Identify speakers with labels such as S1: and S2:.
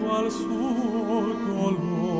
S1: ugual suo color.